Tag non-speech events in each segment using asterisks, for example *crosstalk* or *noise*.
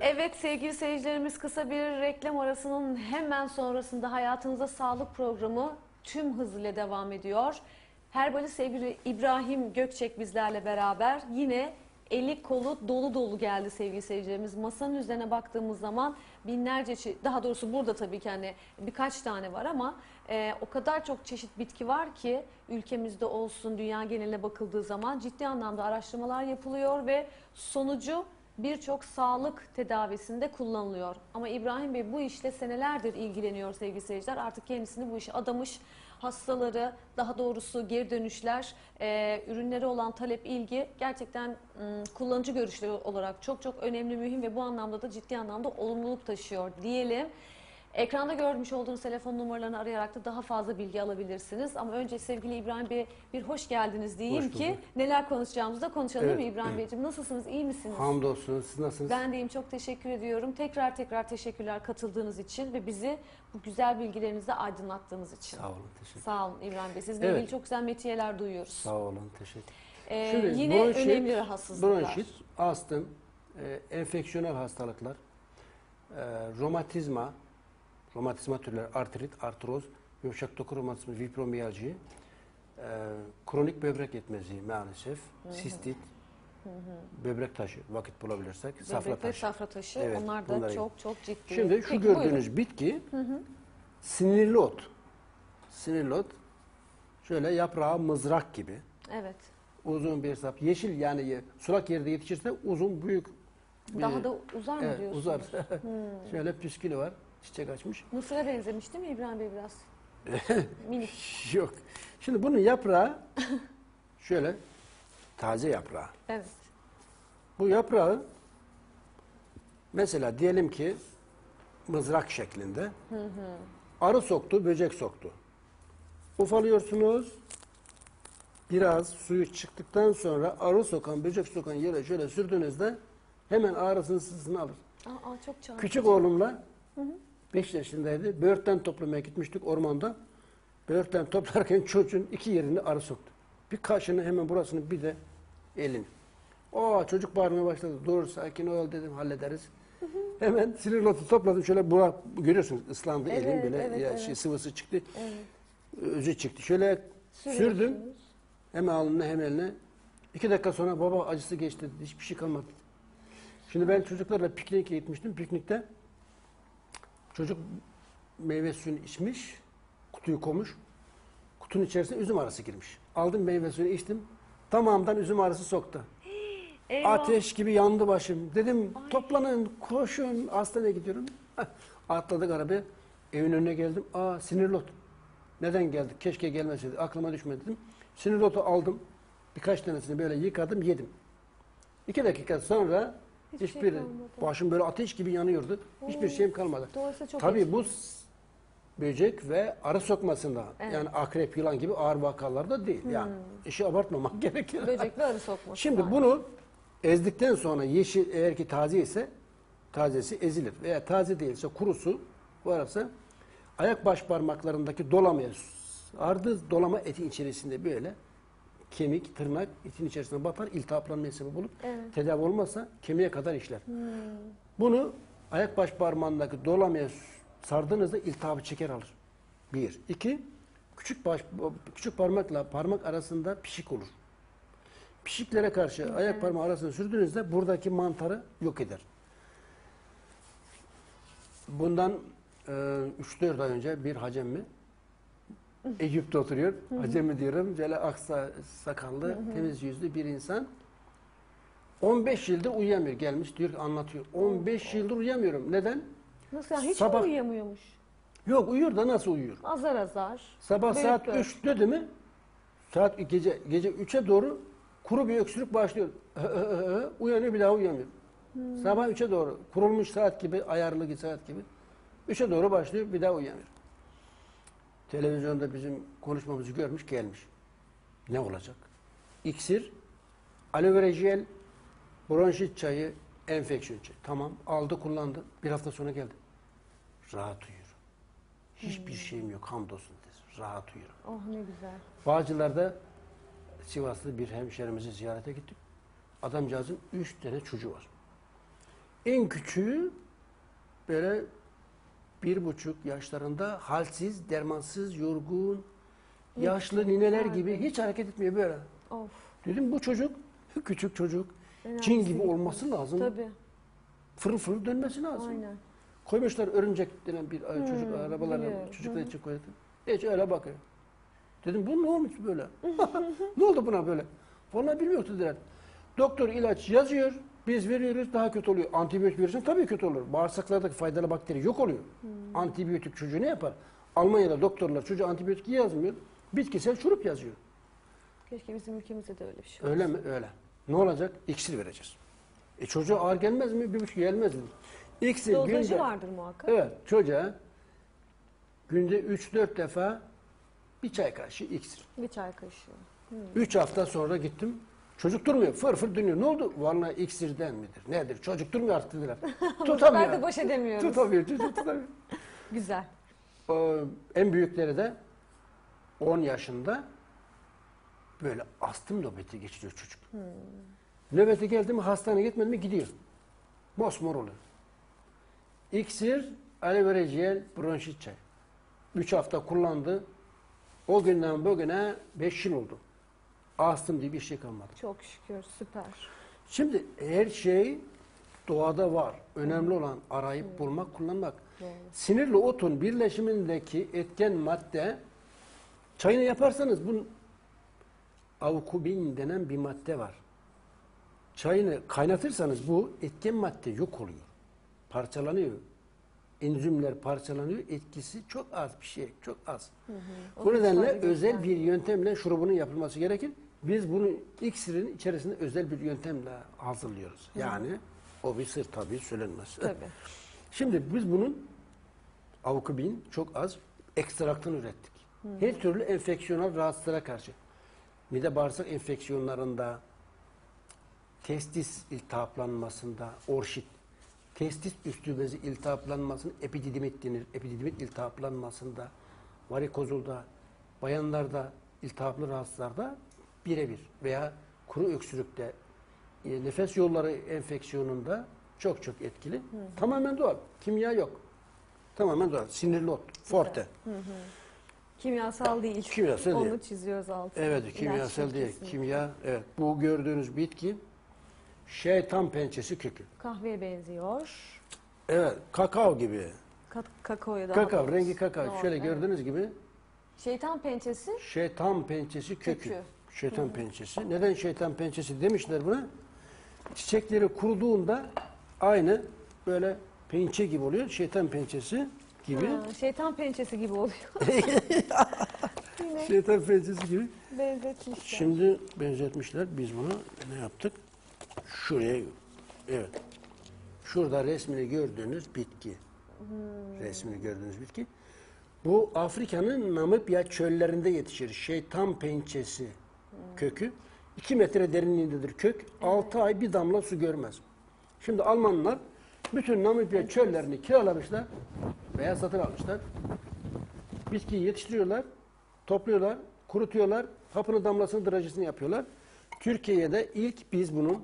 Evet sevgili seyircilerimiz kısa bir reklam arasının hemen sonrasında Hayatınıza Sağlık programı tüm hızıyla devam ediyor. Herbali sevgili İbrahim Gökçek bizlerle beraber yine eli kolu dolu dolu geldi sevgili seyircilerimiz. Masanın üzerine baktığımız zaman binlerce daha doğrusu burada tabii ki hani birkaç tane var ama e, o kadar çok çeşit bitki var ki ülkemizde olsun dünya geneline bakıldığı zaman ciddi anlamda araştırmalar yapılıyor ve sonucu birçok sağlık tedavisinde kullanılıyor. Ama İbrahim Bey bu işle senelerdir ilgileniyor sevgili seyirciler. Artık kendisini bu işe adamış. Hastaları, daha doğrusu geri dönüşler, e, ürünleri olan talep, ilgi gerçekten m, kullanıcı görüşleri olarak çok çok önemli, mühim ve bu anlamda da ciddi anlamda olumluluk taşıyor diyelim. Ekranda görmüş olduğunuz telefon numaralarını arayarak da daha fazla bilgi alabilirsiniz. Ama önce sevgili İbrahim Bey bir hoş geldiniz diyeyim Hoş ki neler konuşacağımızı da konuşalım değil mi Evet. İbrahim Beyciğim? Nasılsınız, iyi misiniz? Hamdolsun. Siz nasılsınız? Ben deyim çok teşekkür ediyorum. Tekrar tekrar teşekkürler katıldığınız için ve bizi bu güzel bilgilerinizle aydınlattığınız için. Sağ olun. Teşekkür Sağ olun İbrahim Bey. Sizle Evet. ilgili çok güzel metiyeler duyuyoruz. Sağ olun. Teşekkür Ee, Şimdi yine bronşit- önemli rahatsızlıklar. Bronşit, astım, e, enfeksiyonel hastalıklar, e, romatizma, romatizma türleri, artrit, artroz, yumuşak doku romatizma, fibromiyalji, e, kronik böbrek yetmezliği maalesef, sistit, böbrek taşı vakit bulabilirsek, safra Böbrek ve taşı. safra taşı Evet, onlar da bunları- çok çok ciddi. Şimdi şu Peki, gördüğünüz buyurun. bitki sinirli ot. Sinirli ot şöyle yaprağı mızrak gibi. Evet. Uzun bir sap. Yeşil yani sulak yerde yetişirse uzun büyük bir- Daha da uzar mı evet, diyorsunuz? *laughs* uzar. şöyle püskülü var. Çiçek açmış. Mısır'a benzemiş değil mi İbrahim Bey biraz? *laughs* Minik. Yok. Şimdi bunun yaprağı *laughs* şöyle taze yaprağı. Evet. Bu yaprağı mesela diyelim ki mızrak şeklinde arı soktu, böcek soktu. Ufalıyorsunuz. Biraz suyu çıktıktan sonra arı sokan, böcek sokan yere şöyle sürdüğünüzde hemen ağrısını sızısını alır. Aa, çok çarpıcı. Küçük oğlumla 5 yaşındaydı. Böğürtlen toplamaya gitmiştik ormanda. Böğürtlen toplarken çocuğun iki yerini arı soktu. Bir kaşını hemen burasını bir de elini. O çocuk bağırmaya başladı. Dur sakin ol dedim hallederiz. Hemen sinir lotu topladım şöyle bura görüyorsunuz ıslandı Evet, elim bile evet, ya evet. şey sıvısı çıktı. Evet. Özü çıktı. Şöyle sürdüm. Hem alnına hem eline. İki dakika sonra baba acısı geçti. Hiçbir şey kalmadı. Şimdi ben çocuklarla pikniğe gitmiştim. Piknikte çocuk meyve suyunu içmiş. Kutuyu koymuş. Kutunun içerisine üzüm arısı girmiş. Aldım meyve suyunu içtim. Tamamdan üzüm arısı soktu. *gasps* Eyvah. Ateş gibi yandı başım. Dedim toplanın, koşun. Hastaneye gidiyorum. Atladık arabaya. Evin önüne geldim. Aa sinirli ot. Neden geldik? Keşke gelmeseydi. Aklıma düşmedi dedim. Sinirli otu aldım. Birkaç tanesini böyle yıkadım, yedim. İki dakika sonra Hiçbir hiçbir, şey kalmadı. başım böyle ateş gibi yanıyordu. Hiçbir şeyim kalmadı. Tabii bu böcek ve arı sokmasında Evet. yani akrep yılan gibi ağır vakalarda değil. Yani işi abartmamak *laughs* gerekir. Böcek ve arı sokması. Şimdi var. bunu ezdikten sonra yeşil eğer ki taze ise tazesi ezilir veya taze değilse kurusu varsa ayak baş parmaklarındaki dolamaya ardı dolama etin içerisinde böyle kemik, tırnak etin içerisine batar, iltihaplanmaya sebep olur. Evet. Tedavi olmazsa kemiğe kadar işler. Bunu ayak baş parmağındaki dolamaya sardığınızda iltihabı çeker alır. Bir. İki, küçük baş, küçük parmakla parmak arasında pişik olur. Pişiklere karşı ayak parmağı arasına sürdüğünüzde buradaki mantarı yok eder. Bundan e, 3-4 ay önce bir hacemmi Eyüp'te oturuyor. Hacemmi diyorum. Böyle aksa sakallı, temiz yüzlü bir insan. 15 yıldır uyuyamıyor. Gelmiş diyor ki anlatıyor. 15 yıldır uyuyamıyorum. Neden? Nasıl yani hiç Sabah- mi uyuyamıyormuş? Yok uyuyor da nasıl uyuyor? Azar azar. Sabah saat bir- 3 dedi mi? Saat gece gece 3'e doğru kuru bir öksürük başlıyor. Uyanıyor bir daha uyuyamıyor. Sabah 3'e doğru kurulmuş saat gibi ayarlı bir saat gibi. 3'e doğru başlıyor bir daha uyuyamıyor. Televizyonda bizim konuşmamızı görmüş gelmiş. Ne olacak? İksir, aloe vera jel, bronşit çayı, enfeksiyon çayı. Tamam aldı kullandı. Bir hafta sonra geldi. Rahat uyuyor. Hiçbir şeyim yok hamdolsun dedi. Rahat uyuyorum. Oh ne güzel. Bağcılar'da Sivaslı bir hemşerimizi ziyarete gittik. Adamcağızın üç tane çocuğu var. En küçüğü böyle bir buçuk yaşlarında halsiz, dermansız, yorgun, yaşlı nineler gibi hiç hareket etmiyor böyle. Of. Dedim bu çocuk küçük çocuk enerjisi cin gibi olması lazım. Tabii. Fırıl fırıl dönmesi lazım. Aynen. Koymuşlar örümcek denen bir çocuk Hmm, arabalara biliyorum. çocuklar için koydu. Hiç öyle bakıyor. Dedim bu ne olmuş böyle? *laughs* ne oldu buna böyle? Vallahi bilmiyor dediler. Doktor ilaç yazıyor. Biz veriyoruz daha kötü oluyor. Antibiyotik verirsen tabii kötü olur. Bağırsaklardaki faydalı bakteri yok oluyor. Hmm. Antibiyotik çocuğu ne yapar? Almanya'da doktorlar çocuğa antibiyotik yazmıyor. Bitkisel şurup yazıyor. Keşke bizim ülkemizde de öyle bir şey Öyle mi? Öyle. Ne olacak? İksir vereceğiz. E çocuğa ağır gelmez mi? Bir buçuk gelmez mi? İksir Dozajı günde... vardır muhakkak. Evet, çocuğa günde 3-4 defa bir çay kaşığı iksir. Bir çay kaşığı. 3 hafta sonra gittim. Çocuk durmuyor, fır fır dönüyor. Ne oldu? Vallahi iksirden midir? Nedir? Çocuk durmuyor artık dediler. *laughs* Bizler de tutamıyor. baş edemiyoruz. Tutamıyor, çocuk tutamıyor. *laughs* Güzel. O, en büyükleri de 10 yaşında böyle astım nöbeti geçiriyor çocuk. Nöbeti geldi mi hastaneye gitmedi mi gidiyor. Mosmor oluyor. İksir, aloe vera jel, bronşit çay. 3 hafta kullandı. O günden bugüne 5 yıl oldu. Astım diye bir şey kalmadı. Çok şükür. Süper. Şimdi her şey doğada var. Önemli olan arayıp bulmak, kullanmak. Doğru. Sinirli otun birleşimindeki etken madde çayını yaparsanız bunun avukubin denen bir madde var. Çayını kaynatırsanız bu etken madde yok oluyor. Parçalanıyor. Enzimler parçalanıyor. Etkisi çok az bir şey. Çok az. Bu Onun nedenle fayda özel bir yöntemle şurubunun yapılması gerekir. Biz bunu iksirin içerisinde özel bir yöntemle hazırlıyoruz. Yani o bir sır tabii söylenmez. *laughs* Tabii. Şimdi biz bunun avukubin çok az ekstraktını ürettik. Her türlü enfeksiyonel rahatsızlara karşı. Mide bağırsak enfeksiyonlarında, testis iltihaplanmasında, orşit, testis üstü bezi iltihaplanmasının epididimit denir. Epididimit iltihaplanmasında, varikozulda, bayanlarda, iltihaplı rahatsızlarda birebir veya kuru öksürükte, e, nefes yolları enfeksiyonunda çok çok etkili. Tamamen doğal. Kimya yok. Tamamen doğal. Sinirli ot. Forte. Kimyasal değil. Kimyasal Onu değil. çiziyoruz altına. Evet, İlaç kimyasal değil. kesinlikle. Kimya, evet. Bu gördüğünüz bitki şeytan pençesi kökü. Kahveye benziyor. Evet, kakao gibi. Ka- kakaoya daha Kakao, rengi kakao. Doğru, Şöyle evet. gördüğünüz gibi Şeytan pençesi. şeytan pençesi kökü. Kökü. Şeytan pençesi. Neden şeytan pençesi demişler buna? Çiçekleri kuruduğunda aynı böyle pençe gibi oluyor. Şeytan pençesi gibi. Ha, şeytan pençesi gibi oluyor. *laughs* Yine Şeytan pençesi gibi. benzetmişler. Şimdi benzetmişler. Biz bunu ne yaptık? Şuraya, evet. Şurada resmini gördüğünüz bitki. Resmini gördüğünüz bitki. Bu Afrika'nın Namibya çöllerinde yetişir. Şeytan pençesi kökü. 2 metre derinliğindedir kök. 6 ay bir damla su görmez. Şimdi Almanlar bütün Namibya çöllerini kiralamışlar veya satın almışlar. Bitkiyi yetiştiriyorlar, topluyorlar, kurutuyorlar, hapını damlasını drajesini yapıyorlar. Türkiye'de ilk biz bunu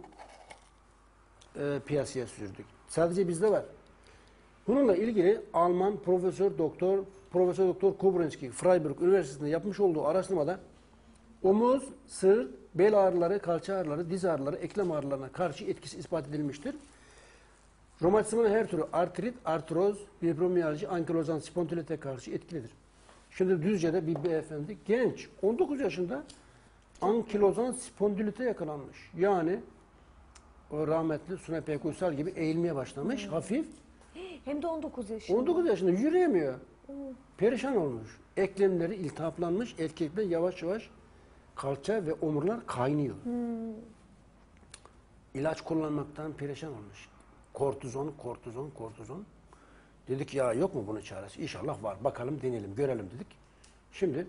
e, piyasaya sürdük. Sadece bizde var. Bununla ilgili Alman Profesör Doktor Profesör Doktor Kubrinski Freiburg Üniversitesi'nde yapmış olduğu araştırmada omuz, sırt, bel ağrıları, kalça ağrıları, diz ağrıları, eklem ağrılarına karşı etkisi ispat edilmiştir. Romatizmanın her türü artrit, artroz, fibromiyalji, ankilozan spondilite karşı etkilidir. Şimdi Düzce'de bir beyefendi genç 19 yaşında ankilozan spondilite yakalanmış. Yani o rahmetli Sunay Pek Uysal gibi eğilmeye başlamış hafif. *gasps* Hem de 19 yaşında. 19 yaşında yürüyemiyor. Perişan olmuş. Eklemleri iltihaplanmış. Erkekler yavaş yavaş kalça ve omurlar kaynıyor. İlaç kullanmaktan perişan olmuş. Kortizon, kortizon, kortizon. Dedik ya yok mu bunun çaresi? İnşallah var. Bakalım deneyelim, görelim dedik. Şimdi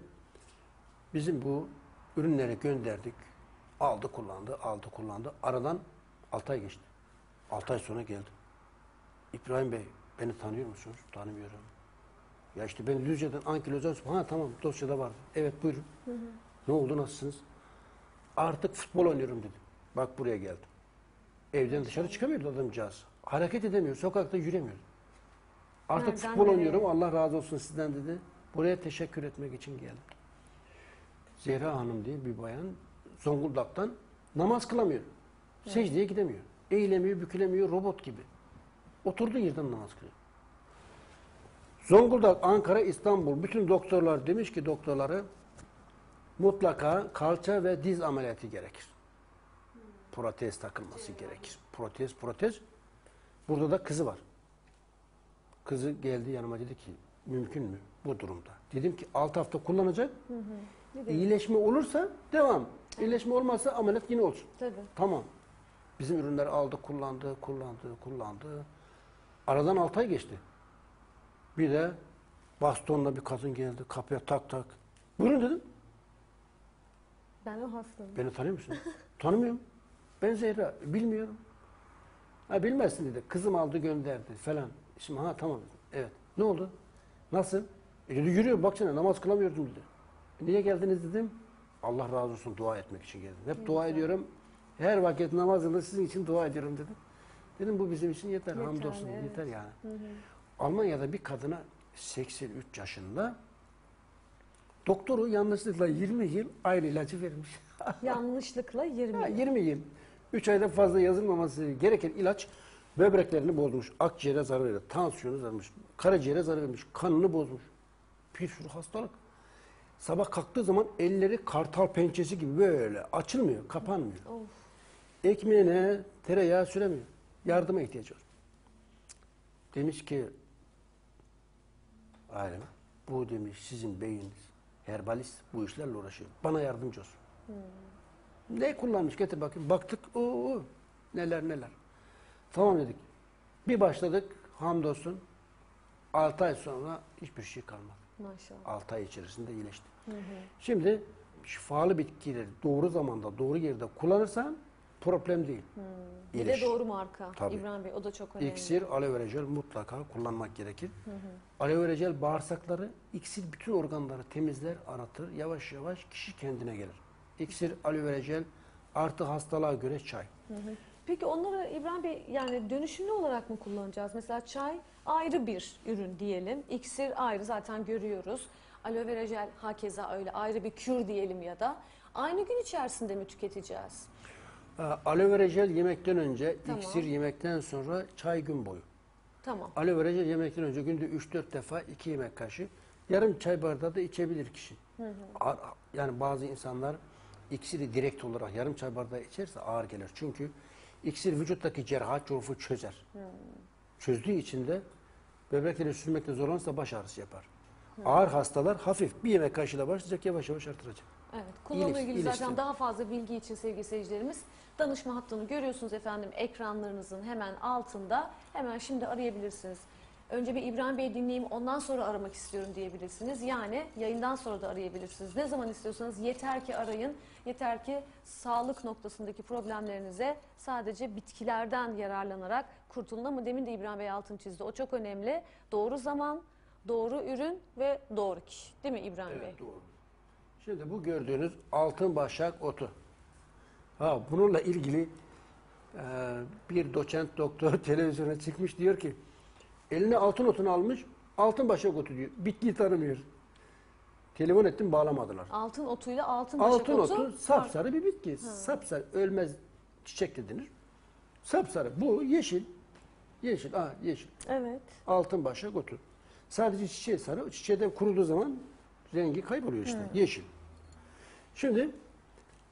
bizim bu ürünleri gönderdik. Aldı kullandı, aldı kullandı. Aradan 6 ay geçti. 6 ay sonra geldi. İbrahim Bey beni tanıyor musunuz? Tanımıyorum. Ya işte ben Düzce'den Ankilozan Ha tamam dosyada vardı. Evet buyurun. Ne oldu nasılsınız? Artık futbol oynuyorum dedim. Bak buraya geldim. Evden dışarı çıkamıyordu adamcağız. Hareket edemiyor. Sokakta yürüyemiyor. Artık Nereden futbol nereye? oynuyorum. Allah razı olsun sizden dedi. Buraya teşekkür etmek için geldim. Zehra Hanım diye bir bayan Zonguldak'tan namaz kılamıyor. Secdeye gidemiyor. Eğilemiyor, bükülemiyor, robot gibi. Oturduğu yerden namaz kılıyor. Zonguldak, Ankara, İstanbul bütün doktorlar demiş ki doktorları mutlaka kalça ve diz ameliyatı gerekir. Protez takılması gerekir. Protez, protez. Burada da kızı var. Kızı geldi yanıma dedi ki mümkün mü bu durumda? Dedim ki 6 hafta kullanacak. Bir de- İyileşme olursa devam. İyileşme olmazsa ameliyat yine olsun. Tabii. Tamam. Bizim ürünleri aldı, kullandı, kullandı, kullandı. Aradan 6 ay geçti. Bir de bastonla bir kadın geldi, kapıya tak tak. Buyurun dedim. Ben o hastayım. Beni tanıyor musun? *laughs* Tanımıyorum. Ben Zehra. Bilmiyorum. Ha bilmezsin dedi. Kızım aldı gönderdi falan. Şimdi ha tamam. dedim. Evet. Ne oldu? Nasıl? E dedi yürüyor baksana namaz kılamıyordum dedi. "E, Niye geldiniz dedim. Allah razı olsun dua etmek için geldim. Hep dua ediyorum. Her vakit namazında sizin için dua ediyorum dedim. Dedim bu bizim için yeter. Yeterli, Hamdolsun evet. yeter yani. Almanya'da bir kadına 83 yaşında doktoru yanlışlıkla 20 yıl aynı ilacı vermiş. *laughs* Yanlışlıkla 20. Ha, 20 yıl. 3 aydan fazla yazılmaması gereken ilaç böbreklerini bozmuş, akciğere zarar vermiş, tansiyonu zarar vermiş, karaciğere zarar vermiş, kanını bozmuş. Bir sürü hastalık. Sabah kalktığı zaman elleri kartal pençesi gibi böyle açılmıyor, kapanmıyor. Of. Ekmeğine tereyağı süremiyor. Yardıma ihtiyacı var. Demiş ki alem bu demiş sizin beyiniz herbalist bu işlerle uğraşıyor. Bana yardımcı olsun. Ne kullanmış getir bakayım. Baktık o neler neler. Tamam dedik. Bir başladık hamdolsun 6 ay sonra hiçbir şey kalmadı. Maşallah. 6 ay içerisinde iyileşti. Şimdi şifalı bitkileri doğru zamanda doğru yerde kullanırsan problem değil. Bir de doğru marka. Tabii. İbrahim Bey o da çok önemli. İksir, aloe vera jel mutlaka kullanmak gerekir. Aloe vera jel bağırsakları, iksir bütün organları temizler, aratır. Yavaş yavaş kişi kendine gelir. İksir, aloe vera jel artı hastalığa göre çay. Peki onları İbrahim Bey yani dönüşümlü olarak mı kullanacağız? Mesela çay ayrı bir ürün diyelim. İksir ayrı zaten görüyoruz. Aloe vera jel hakeza öyle ayrı bir kür diyelim ya da. Aynı gün içerisinde mi tüketeceğiz? Ee, Aloe vera jel yemekten önce, Tamam. iksir yemekten sonra çay gün boyu. Tamam. Aloe vera jel yemekten önce günde 3-4 defa 2 yemek kaşığı yarım çay bardağı da içebilir kişi. Ağır- Yani bazı insanlar iksiri direkt olarak yarım çay bardağı içerse ağır gelir. Çünkü iksir vücuttaki cerrahat corufu çözer. Çözdüğü için de böbrekleri sürmekte zorlanırsa baş ağrısı yapar. Ağır hastalar hafif bir yemek kaşığıyla başlayacak yavaş yavaş artıracak. Evet. Kullanımla ilgili zaten iyileştirin. daha fazla bilgi için sevgili seyircilerimiz danışma hattını görüyorsunuz efendim ekranlarınızın hemen altında. Hemen şimdi arayabilirsiniz. Önce bir İbrahim Bey dinleyeyim ondan sonra aramak istiyorum diyebilirsiniz. Yani yayından sonra da arayabilirsiniz. Ne zaman istiyorsanız yeter ki arayın. Yeter ki sağlık noktasındaki problemlerinize sadece bitkilerden yararlanarak kurtulun. Ama demin de İbrahim Bey altın çizdi. O çok önemli. Doğru zaman, doğru ürün ve doğru kişi. Değil mi İbrahim Bey? doğru. Şimdi bu gördüğünüz altın başak otu. Ha bununla ilgili e, bir doçent doktor *laughs* televizyona çıkmış diyor ki eline altın otunu almış başak otu diyor. Bitkiyi tanımıyor. Telefon ettim bağlamadılar. Altın otuyla altın başak Altın otu. otu sapsarı bir bitki. Sapsarı ölmez çiçek de denir. Sapsarı bu yeşil. Yeşil, ha yeşil. Evet. Altın başak otu. Sadece çiçeği sarı. Çiçeğden kuruduğu zaman rengi kayboluyor işte. Yeşil. Şimdi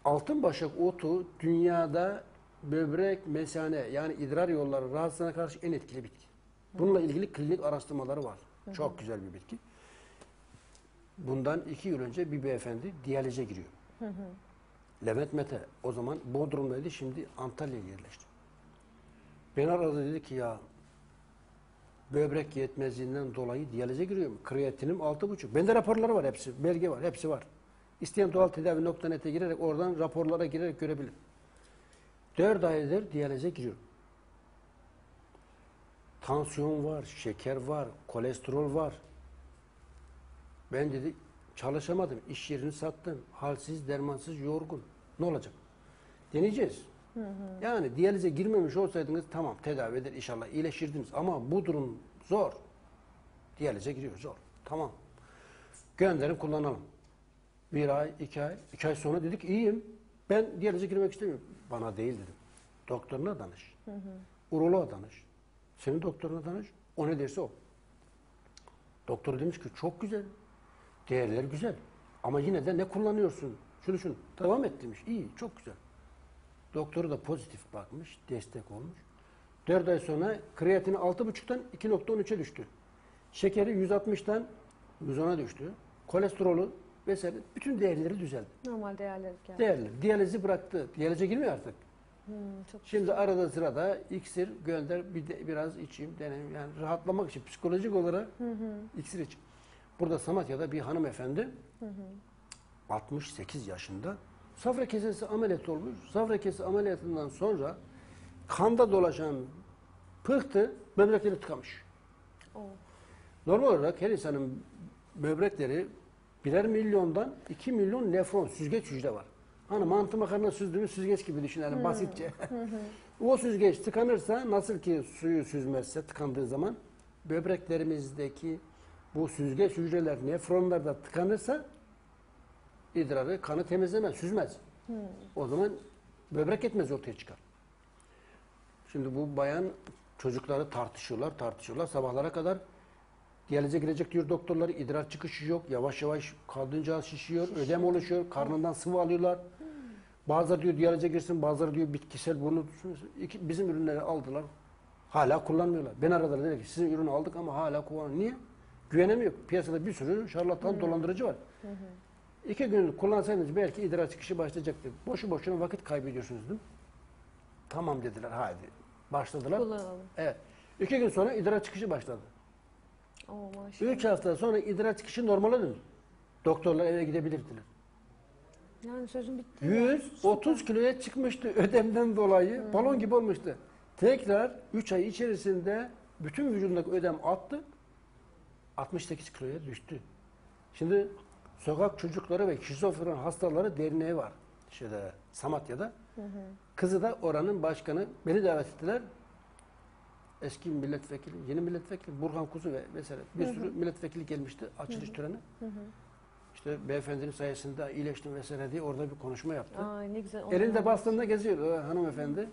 altın başak otu dünyada böbrek, mesane yani idrar yolları rahatsızlığına karşı en etkili bitki. Bununla ilgili klinik araştırmaları var. Çok güzel bir bitki. Bundan iki yıl önce bir beyefendi diyalize giriyor. Levent Mete o zaman Bodrum'daydı şimdi Antalya'ya yerleşti. Beni aradı dedi ki ya böbrek yetmezliğinden dolayı diyalize giriyorum. Kreatinim altı buçuk. Bende raporları var hepsi. Belge var. Hepsi var. İsteyen doğal tedavi nokta.net'e girerek oradan raporlara girerek görebilir. Dört aydır diyalize giriyorum. Tansiyon var, şeker var, kolesterol var. Ben dedi çalışamadım. İş yerini sattım. Halsiz, dermansız, yorgun. Ne olacak? Deneyeceğiz. Yani diyalize girmemiş olsaydınız tamam tedavi eder inşallah iyileşirdiniz ama bu durum zor. Diyalize giriyor zor. Tamam. Gönderin kullanalım. Bir ay, iki ay, iki ay sonra dedik iyiyim. Ben diyalize girmek istemiyorum. Bana değil dedim. Doktoruna danış. Uroloğa danış. Senin doktoruna danış. O ne derse o. Doktor demiş ki çok güzel. Değerler güzel. Ama yine de ne kullanıyorsun? Şunu şunu. Devam et demiş. İyi, çok güzel. Doktoru da pozitif bakmış, destek olmuş. 4 ay sonra kreatini 6,5'tan 2,13'e düştü. Şekeri 160'tan 110'a düştü. Kolesterolü vesaire bütün değerleri düzeldi. Normal değerleri geldi. Değerli. Diyalizi bıraktı. Diyalize girmiyor artık. Hmm, çok Şimdi arada sırada iksir gönder bir de biraz içeyim deneyim. Yani rahatlamak için psikolojik olarak iksir iç. Burada Samatya'da bir hanımefendi 68 yaşında safra kesesi ameliyat olmuş. Safra kesesi ameliyatından sonra kanda dolaşan pıhtı böbrekleri tıkamış. Oh. Normal olarak her insanın böbrekleri birer milyondan 2 milyon nefron, süzgeç hücre var. Hani mantı makarna süzdüğümüz süzgeç gibi düşünelim basitçe. *laughs* o süzgeç tıkanırsa nasıl ki suyu süzmezse tıkandığı zaman böbreklerimizdeki bu süzgeç hücreler nefronlar da tıkanırsa idrarı kanı temizlemez, süzmez. O zaman böbrek yetmez ortaya çıkar. Şimdi bu bayan çocukları tartışıyorlar, tartışıyorlar sabahlara kadar. Diyalize girecek diyor doktorlar, idrar çıkışı yok. Yavaş yavaş kadıncağız şişiyor, ödem oluşuyor, karnından sıvı alıyorlar. Bazıları diyor diyalize girsin, bazıları diyor bitkisel tutsun. İki, bizim ürünleri aldılar. Hala kullanmıyorlar. Ben aradılar dedi ki sizin ürünü aldık ama hala kullanmıyor. Niye? Güvenemiyor. Piyasada bir sürü şarlatan dolandırıcı var. İki gün kullansaydınız belki idrar çıkışı başlayacaktı. Boşu boşuna vakit kaybediyorsunuz değil mi? Tamam dediler hadi. Başladılar. Kullanalım. Evet. İki gün sonra idrar çıkışı başladı. Maşallah. Üç hafta sonra idrar çıkışı normale döndü. Doktorlar eve gidebilirdiler. Yani sözüm bitti. 130 kiloya çıkmıştı ödemden dolayı. Balon gibi olmuştu. Tekrar 3 ay içerisinde bütün vücudundaki ödem attı. 68 kiloya düştü. Şimdi sokak çocukları ve şizofren hastaları derneği var. Şeyde Samatya'da. Kızı da oranın başkanı. Beni davet ettiler. Eski milletvekili, yeni milletvekili Burhan Kuzu ve vesaire bir sürü milletvekili gelmişti açılış töreni. İşte beyefendinin sayesinde iyileştim vesaire diye orada bir konuşma yaptı. Ay ne güzel. Elinde bastığında geziyor o hanımefendi.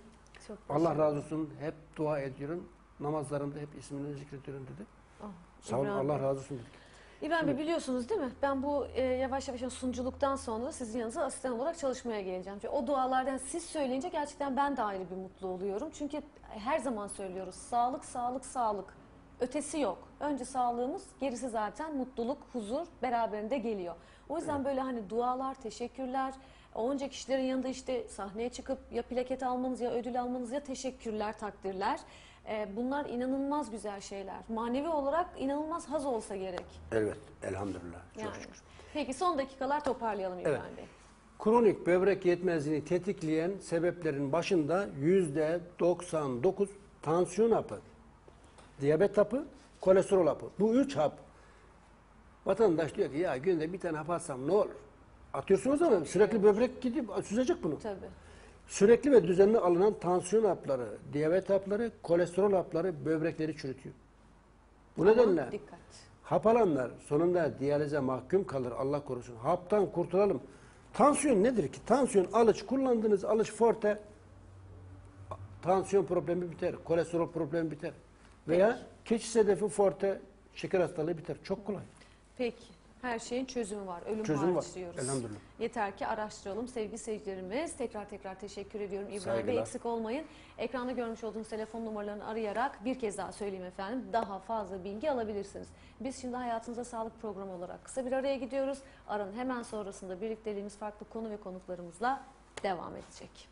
Çok Allah razı olsun hep dua ediyorum. Namazlarımda hep ismini zikrediyorum dedi. Ah, Sağ olun Allah razı olsun dedik. İbrahim Bey biliyorsunuz değil mi? Ben bu e, yavaş yavaş sunuculuktan sonra sizin yanınıza asistan olarak çalışmaya geleceğim. Çünkü o dualardan siz söyleyince gerçekten ben de ayrı bir mutlu oluyorum. Çünkü her zaman söylüyoruz sağlık, sağlık, sağlık. Ötesi yok. Önce sağlığımız, gerisi zaten mutluluk, huzur beraberinde geliyor. O yüzden böyle hani dualar, teşekkürler, onca kişilerin yanında işte sahneye çıkıp ya plaket almanız ya ödül almanız ya teşekkürler, takdirler. E, bunlar inanılmaz güzel şeyler. Manevi olarak inanılmaz haz olsa gerek. Evet elhamdülillah. Çok Yani. şükür. Peki son dakikalar toparlayalım İbrahim Evet. Bey. Kronik böbrek yetmezliğini tetikleyen sebeplerin başında yüzde 99 tansiyon hapı, diyabet hapı, kolesterol hapı. Bu üç hap. Vatandaş diyor ki ya günde bir tane hap atsam ne olur? Atıyorsunuz ama sürekli böbrek gidip süzecek bunu. Tabii. Sürekli ve düzenli alınan tansiyon hapları, diyabet hapları, kolesterol hapları böbrekleri çürütüyor. Bu Aman nedenle Dikkat. hap alanlar sonunda diyalize mahkum kalır Allah korusun. Haptan kurtulalım. Tansiyon nedir ki? Tansiyon alıç kullandığınız alıç forte tansiyon problemi biter, kolesterol problemi biter. Veya keçi sedefi forte şeker hastalığı biter. Çok kolay. Peki. Her şeyin çözümü var. Ölüm Çözüm hariç var. diyoruz. Elhamdülillah. Yeter ki araştıralım sevgili seyircilerimiz. Tekrar tekrar teşekkür ediyorum İbrahim Bey. Eksik olmayın. Ekranda görmüş olduğunuz telefon numaralarını arayarak bir kez daha söyleyeyim efendim. Daha fazla bilgi alabilirsiniz. Biz şimdi Hayatınıza Sağlık programı olarak kısa bir araya gidiyoruz. Aranın hemen sonrasında birlikteliğimiz farklı konu ve konuklarımızla devam edecek.